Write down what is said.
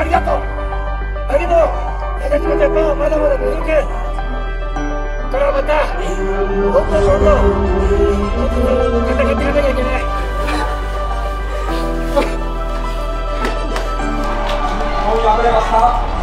ありがとう。だけど私のジャパンはまだまだ続これはまたどんどんどんどん戦っていかなきゃいけない。ました